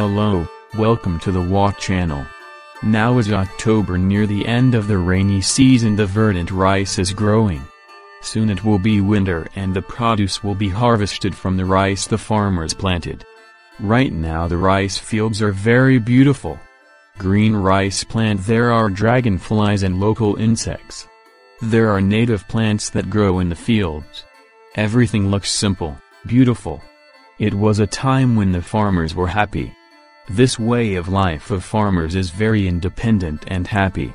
Hello, welcome to the Wat channel. Now is October near the end of the rainy season the verdant rice is growing. Soon it will be winter and the produce will be harvested from the rice the farmers planted. Right now the rice fields are very beautiful. Green rice plant there are dragonflies and local insects. There are native plants that grow in the fields. Everything looks simple, beautiful. It was a time when the farmers were happy. This way of life of farmers is very independent and happy.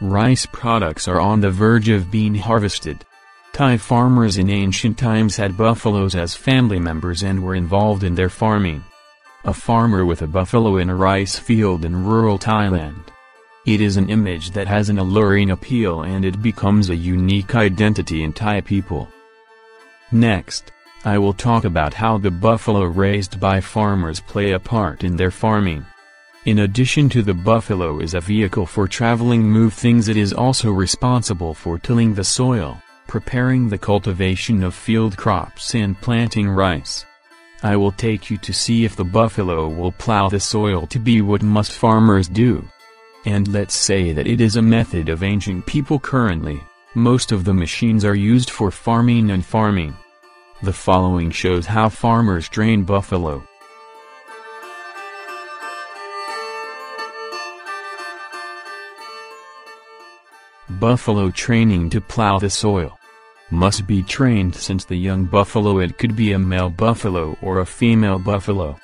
Rice products are on the verge of being harvested. Thai farmers in ancient times had buffaloes as family members and were involved in their farming. A farmer with a buffalo in a rice field in rural Thailand. It is an image that has an alluring appeal and it becomes a unique identity in Thai people. Next, I will talk about how the buffalo raised by farmers play a part in their farming. In addition to the buffalo is a vehicle for traveling move things it is also responsible for tilling the soil, preparing the cultivation of field crops and planting rice. I will take you to see if the buffalo will plow the soil to be what must farmers do. And let's say that it is a method of ancient people currently, most of the machines are used for farming and farming. The following shows how farmers train buffalo. Buffalo training to plow the soil. Must be trained since the young buffalo it could be a male buffalo or a female buffalo.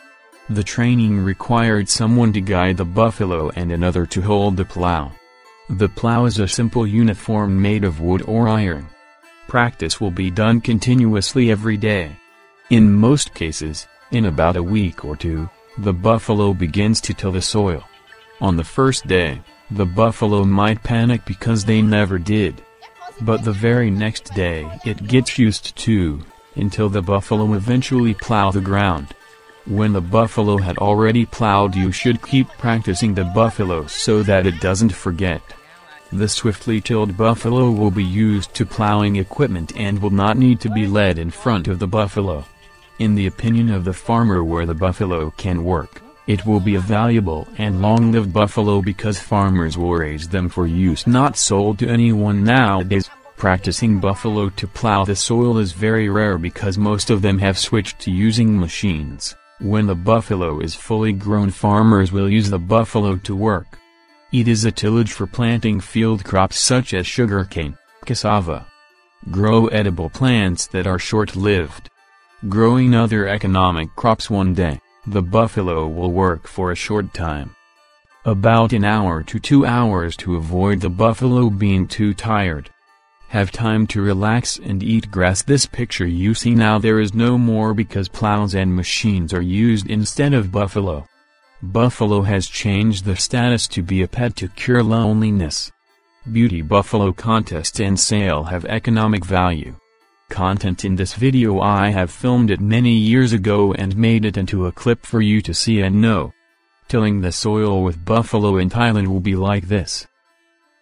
The training required someone to guide the buffalo and another to hold the plow. The plow is a simple uniform made of wood or iron. Practice will be done continuously every day. In most cases, in about a week or two, the buffalo begins to till the soil. On the first day, the buffalo might panic because they never did. But the very next day it gets used to, until the buffalo eventually plow the ground. When the buffalo had already plowed you should keep practicing the buffalo so that it doesn't forget. The swiftly tilled buffalo will be used to plowing equipment and will not need to be led in front of the buffalo. In the opinion of the farmer where the buffalo can work, it will be a valuable and long-lived buffalo because farmers will raise them for use not sold to anyone nowadays. Practicing buffalo to plow the soil is very rare because most of them have switched to using machines. When the buffalo is fully grown farmers will use the buffalo to work. It is a tillage for planting field crops such as sugarcane, cassava. Grow edible plants that are short-lived. Growing other economic crops one day, the buffalo will work for a short time. About an hour to two hours to avoid the buffalo being too tired. Have time to relax and eat grass this picture you see now there is no more because plows and machines are used instead of buffalo. Buffalo has changed the status to be a pet to cure loneliness. Beauty Buffalo contest and sale have economic value. Content in this video I have filmed it many years ago and made it into a clip for you to see and know. Tilling the soil with buffalo in Thailand will be like this.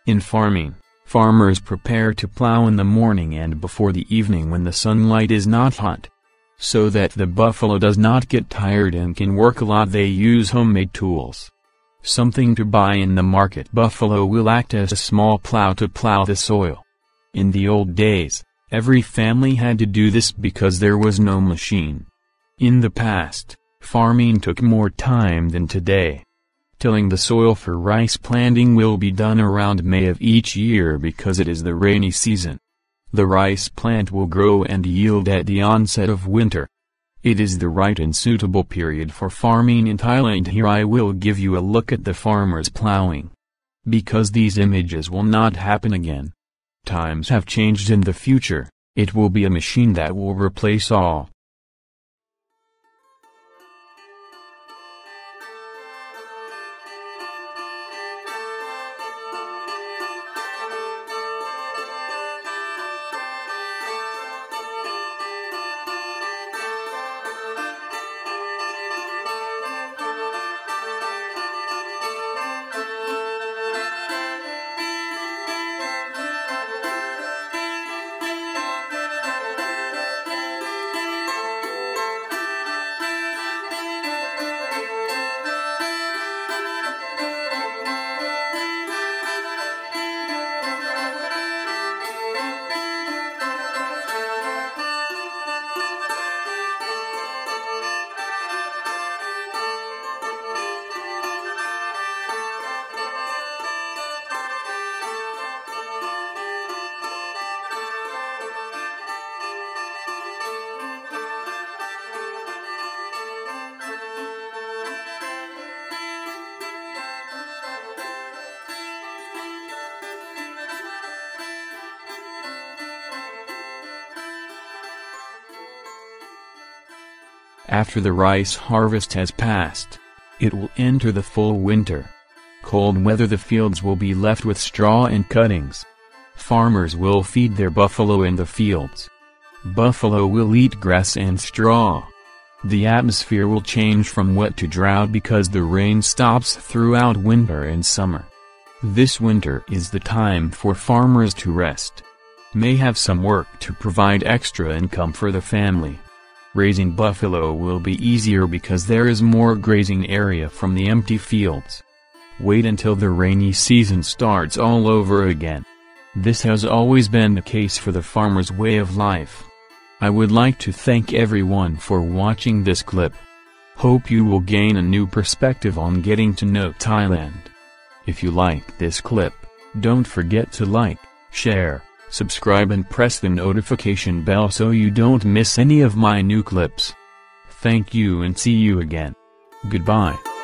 In farming, farmers prepare to plow in the morning and before the evening when the sunlight is not hot. So that the buffalo does not get tired and can work a lot they use homemade tools. Something to buy in the market buffalo will act as a small plow to plow the soil. In the old days, every family had to do this because there was no machine. In the past, farming took more time than today. Tilling the soil for rice planting will be done around May of each year because it is the rainy season. The rice plant will grow and yield at the onset of winter. It is the right and suitable period for farming in Thailand here I will give you a look at the farmers plowing. Because these images will not happen again. Times have changed in the future, it will be a machine that will replace all. After the rice harvest has passed, it will enter the full winter. Cold weather the fields will be left with straw and cuttings. Farmers will feed their buffalo in the fields. Buffalo will eat grass and straw. The atmosphere will change from wet to drought because the rain stops throughout winter and summer. This winter is the time for farmers to rest. May have some work to provide extra income for the family. Raising buffalo will be easier because there is more grazing area from the empty fields. Wait until the rainy season starts all over again. This has always been the case for the farmer's way of life. I would like to thank everyone for watching this clip. Hope you will gain a new perspective on getting to know Thailand. If you like this clip, don't forget to like, share, subscribe and press the notification bell so you don't miss any of my new clips. Thank you and see you again. Goodbye.